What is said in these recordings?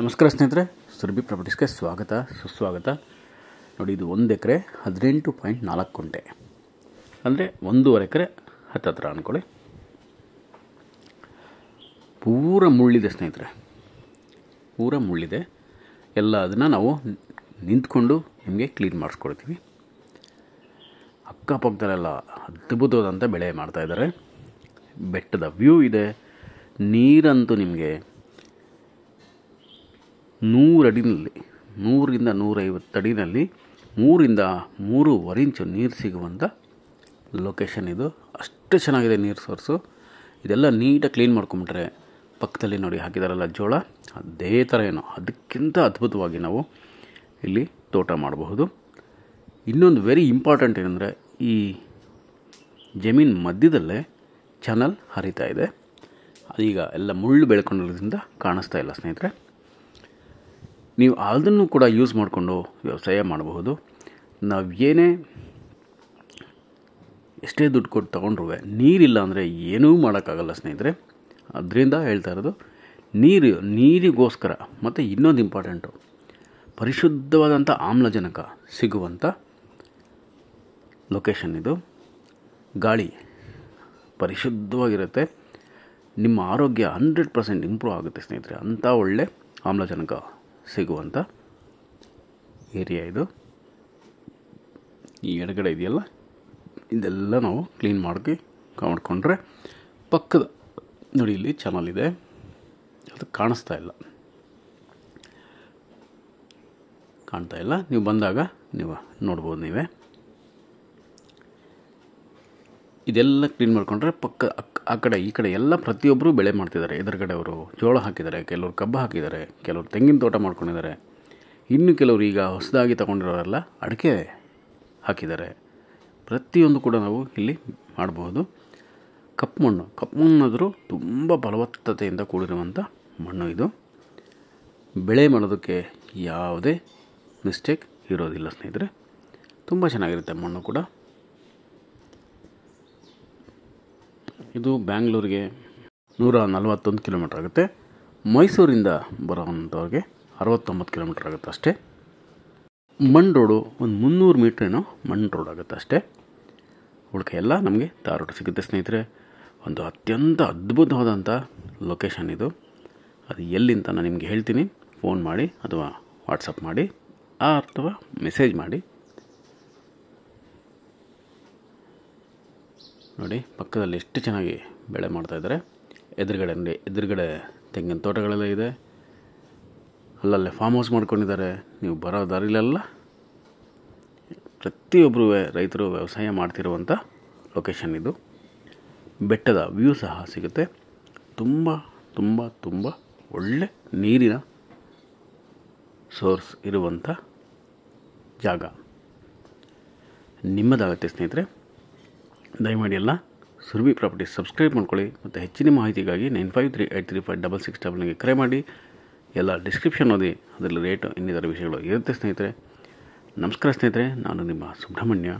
ನಮಸ್ಕಾರ ಸ್ನೇಹಿತರೆ, ಸುರಭಿ ಪ್ರಾಪರ್ಟೀಸ್ಗೆ ಸ್ವಾಗತ, ಸುಸ್ವಾಗತ. ನೋಡಿ, ಇದು ಒಂದು ಎಕರೆ, ಹದಿನೆಂಟು ಪಾಯಿಂಟ್ ನಾಲ್ಕು ಕುಂಟೆ ಅಂದರೆ ಒಂದೂವರೆ ಎಕರೆ ಹತ್ತತ್ರ ಅಂದ್ಕೊಳ್ಳಿ ಪೂರ ಮುಳ್ಳಿದೆ ಸ್ನೇಹಿತರೆ. ಪೂರ ಮುಳ್ಳಿದೆ. ಎಲ್ಲ ಅದನ್ನು ನಾವು ನಿಂತ್ಕೊಂಡು ನಿಮಗೆ ಕ್ಲೀನ್ ಮಾಡಿಸ್ಕೊಳ್ತೀವಿ ಅಕ್ಕಪಕ್ಕದಲ್ಲೆಲ್ಲ ಅದ್ಭುತವಾದಂಥ ಬೆಳೆ ಮಾಡ್ತಾಯಿದ್ದಾರೆ ಬೆಟ್ಟದ ವ್ಯೂ ಇದೆ. ನೀರಂತೂ ನಿಮಗೆ ನೂರಡಿನಲ್ಲಿ, ನೂರಿಂದ ನೂರೈವತ್ತು ಅಡಿನಲ್ಲಿ ಮೂರಿಂದ ಮೂರುವರೆ ಇಂಚು ನೀರು ಸಿಗುವಂಥ ಲೊಕೇಶನ್ ಇದು. ಅಷ್ಟು ಚೆನ್ನಾಗಿದೆ ನೀರು ಸೋರ್ಸು ಇದೆಲ್ಲ ನೀಟಾಗಿ ಕ್ಲೀನ್ ಮಾಡ್ಕೊಂಬಿಟ್ರೆ ಪಕ್ಕದಲ್ಲಿ ನೋಡಿ ಹಾಕಿದಾರಲ್ಲ ಜೋಳ. ಅದೇ ಥರ ಏನೋ, ಅದಕ್ಕಿಂತ ಅದ್ಭುತವಾಗಿ ನಾವು ಇಲ್ಲಿ ತೋಟ ಮಾಡಬಹುದು. ಇನ್ನೊಂದು ವೆರಿ ಇಂಪಾರ್ಟೆಂಟ್ ಏನಂದರೆ ಈ ಜಮೀನು ಮಧ್ಯದಲ್ಲೇ ಚಾನಲ್ ಹರಿತಾ ಇದೆ. ಅದೀಗ ಎಲ್ಲ ಮುಳ್ಳು ಬೆಳ್ಕೊಂಡಿರೋದ್ರಿಂದ ಕಾಣಿಸ್ತಾ ಇಲ್ಲ ಸ್ನೇಹಿತರೆ. ನೀವು ಅದನ್ನು ಕೂಡ ಯೂಸ್ ಮಾಡಿಕೊಂಡು ವ್ಯವಸಾಯ ಮಾಡಬಹುದು. ನಾವು ಏನೇ ಎಷ್ಟೇ ದುಡ್ಡು ಕೊಟ್ಟು ತೊಗೊಂಡ್ರು ನೀರಿಲ್ಲ ಅಂದರೆ ಏನೂ ಮಾಡೋಕ್ಕಾಗಲ್ಲ ಸ್ನೇಹಿತರೆ. ಅದರಿಂದ ಹೇಳ್ತಾ ಇರೋದು, ನೀರು, ನೀರಿಗೋಸ್ಕರ ಮತ್ತು ಇನ್ನೊಂದು ಇಂಪಾರ್ಟೆಂಟು ಪರಿಶುದ್ಧವಾದಂಥ ಆಮ್ಲಜನಕ ಸಿಗುವಂಥ ಲೊಕೇಶನ್ ಇದು. ಗಾಳಿ ಪರಿಶುದ್ಧವಾಗಿರುತ್ತೆ. ನಿಮ್ಮ ಆರೋಗ್ಯ ಹಂಡ್ರೆಡ್ ಪರ್ಸೆಂಟ್ ಇಂಪ್ರೂವ್ ಆಗುತ್ತೆ ಸ್ನೇಹಿತರೆ. ಅಂಥ ಒಳ್ಳೆ ಆಮ್ಲಜನಕ ಸಿಗುವಂಥ ಏರಿಯಾ ಇದು. ಈ ಎಡಗಡೆ ಇದೆಯಲ್ಲ? ಇದೆಲ್ಲ ನಾವು ಕ್ಲೀನ್ ಮಾಡಿ ಮಾಡ್ಕೊಂಡ್ರೆ ಪಕ್ಕದ, ನೋಡಿ ಇಲ್ಲಿ ಚಾನಲ್ ಇದೆ. ಅದು ಕಾಣಿಸ್ತಾ ಇಲ್ಲ. ಕಾಣ್ತಾ ಇಲ್ಲ. ನೀವು ಬಂದಾಗ ನೀವು ನೋಡ್ಬೋದು ನೀವೇ. ಇದೆಲ್ಲ ಕ್ಲೀನ್ ಮಾಡಿಕೊಂಡ್ರೆ ಪಕ್ಕ ಆ ಕಡೆ, ಈ ಕಡೆ ಎಲ್ಲ ಪ್ರತಿಯೊಬ್ಬರೂ ಬೆಳೆ ಮಾಡ್ತಿದ್ದಾರೆ. ಎದುರುಗಡೆ ಅವರು ಜೋಳ ಹಾಕಿದ್ದಾರೆ, ಕೆಲವರು ಕಬ್ಬು ಹಾಕಿದ್ದಾರೆ, ಕೆಲವರು ತೆಂಗಿನ ತೋಟ ಮಾಡ್ಕೊಂಡಿದ್ದಾರೆ. ಇನ್ನು ಕೆಲವರು ಈಗ ಹೊಸದಾಗಿ ತಗೊಂಡಿರೋರೆಲ್ಲ ಅಡಿಕೆ ಹಾಕಿದ್ದಾರೆ. ಪ್ರತಿಯೊಂದು ಕೂಡ ನಾವು ಇಲ್ಲಿ ಮಾಡಬಹುದು. ಕಪ್ಪು ಮಣ್ಣು, ಕಪ್ಪು ಮಣ್ಣಾದರೂ ತುಂಬ ಫಲವತ್ತತೆಯಿಂದ ಕೂಡಿರುವಂಥ ಮಣ್ಣು ಇದು. ಬೆಳೆ ಮಾಡೋದಕ್ಕೆ ಯಾವುದೇ ಮಿಸ್ಟೇಕ್ ಇರೋದಿಲ್ಲ ಸ್ನೇಹಿತರೆ. ತುಂಬ ಚೆನ್ನಾಗಿರುತ್ತೆ ಮಣ್ಣು ಕೂಡ. ಇದು ಬ್ಯಾಂಗ್ಳೂರಿಗೆ ನೂರ ನಲವತ್ತೊಂದು ಕಿಲೋಮೀಟ್ರ್ ಆಗುತ್ತೆ. ಮೈಸೂರಿಂದ ಬರೋವಂಥವ್ರಿಗೆ ಅರವತ್ತೊಂಬತ್ತು ಕಿಲೋಮೀಟ್ರ್ ಆಗುತ್ತೆ ಅಷ್ಟೇ. ಮಣ್ಣು ರೋಡು, ಒಂದು ಮುನ್ನೂರು ಮೀಟ್ರೇನೋ ಮಣ್ಣು ರೋಡ್ ಆಗುತ್ತೆ ಅಷ್ಟೇ. ಉಳ್ಕೆ ಎಲ್ಲ ನಮಗೆ ತಾರ್ ಸಿಗುತ್ತೆ ಸ್ನೇಹಿತರೆ. ಒಂದು ಅತ್ಯಂತ ಅದ್ಭುತವಾದಂಥ ಲೊಕೇಶನ್ ಇದು. ಅದು ಎಲ್ಲಿಂತ ನಾನು ನಿಮಗೆ ಹೇಳ್ತೀನಿ. ಫೋನ್ ಮಾಡಿ ಅಥವಾ ವಾಟ್ಸಪ್ ಮಾಡಿ ಅಥವಾ ಮೆಸೇಜ್ ಮಾಡಿ. ನೋಡಿ, ಪಕ್ಕದಲ್ಲಿ ಎಷ್ಟು ಚೆನ್ನಾಗಿ ಬೆಳೆ ಮಾಡ್ತಾಯಿದ್ದಾರೆ ಎದುರುಗಡೆ ಅಂದರೆ ಎದುರುಗಡೆ ತೆಂಗಿನ ತೋಟಗಳೆಲ್ಲ ಇದೆ. ಅಲ್ಲಲ್ಲೇ ಫಾರ್ಮ್ ಹೌಸ್ ಮಾಡ್ಕೊಂಡಿದ್ದಾರೆ. ನೀವು ಬರೋ ದಾರಿಲೆಲ್ಲ. ಪ್ರತಿಯೊಬ್ಬರು ರೈತರು ವ್ಯವಸಾಯ ಮಾಡ್ತಿರುವಂಥ ಲೊಕೇಶನ್ ಇದು. ಬೆಟ್ಟದ ವ್ಯೂ ಸಹ ಸಿಗುತ್ತೆ. ತುಂಬ ತುಂಬ ತುಂಬ ಒಳ್ಳೆ ನೀರಿನ ಸೋರ್ಸ್ ಇರುವಂಥ ಜಾಗ. ನಿಮ್ಮದಾಗತ್ತೆ ಸ್ನೇಹಿತರೆ ದಯಮಾಡಿ ಎಲ್ಲ ಸುರಭಿ ಪ್ರಾಪರ್ಟಿ ಸಬ್ಸ್ಕ್ರೈಬ್ ಮಾಡ್ಕೊಳ್ಳಿ ಮತ್ತು ಹೆಚ್ಚಿನ ಮಾಹಿತಿಗಾಗಿ nine five three eight three five double six ಡಬಲ್ಗೆ ಕರೆ ಮಾಡಿ. ಎಲ್ಲ ಡಿಸ್ಕ್ರಿಪ್ಷನ್ ಓದಿ, ಅದರಲ್ಲಿ ರೇಟು ಇನ್ನಿತರ ವಿಷಯಗಳು ಇರುತ್ತೆ ಸ್ನೇಹಿತರೆ. ನಮಸ್ಕಾರ ಸ್ನೇಹಿತರೆ, ನಾನು ನಿಮ್ಮ Subrahmanya.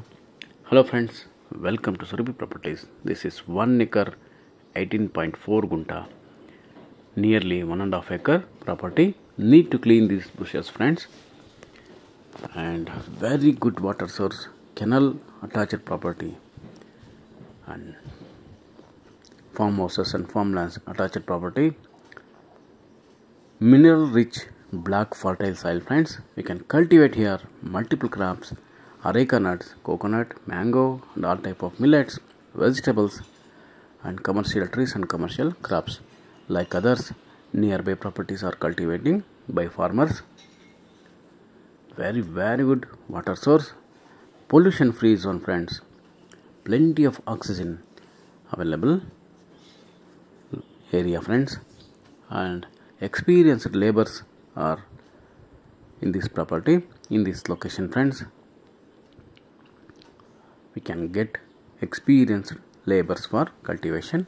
Hello friends welcome to Surabhi properties this is one acre eighteen point four gunta. Nearly one and half acre property need to clean these bushes friends and very good water source canal attached property and farmhouses and farmlands attached property. Mineral rich black fertile soil friends we can cultivate here multiple crops areca nuts coconut mango and all type of millets vegetables and commercial trees and commercial crops. Like others nearby properties are cultivating by farmers. Very very good water source. Pollution free zone friends plenty of oxygen available. Area friends. And experienced laborers are in this property in this location friends. We can get experienced laborers for cultivation.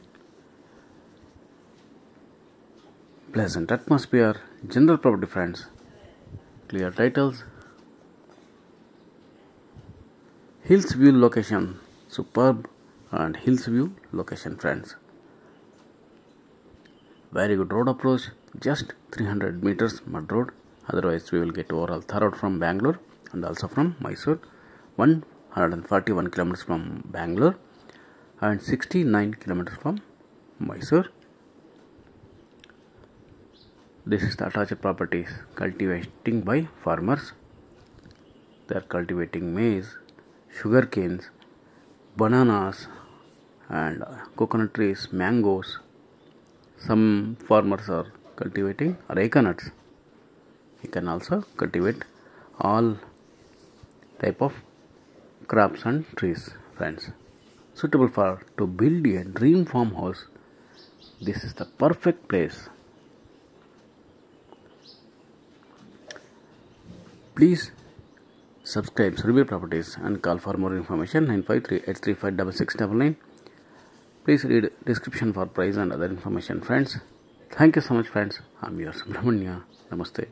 Pleasant atmosphere general property friends. Clear titles. Hills view location superb and hills view location friends very good road approach just 300 meters mud road. Otherwise, we will get overall road from Bangalore and also from Mysore. 141 kilometers from Bangalore and 69 kilometers from Mysore. This is the attached properties cultivating by farmers. They are cultivating maize, sugar canes, bananas, and coconut trees, mangoes. Some farmers are cultivating areca nuts. You can also cultivate all type of crops and trees, friends. Suitable for to build a dream farmhouse. This is the perfect place. Please subscribe Survey Properties and call for more information 953 Please read description for price and other information friends. Thank you so much friends. I'm your Subramanya. Namaste.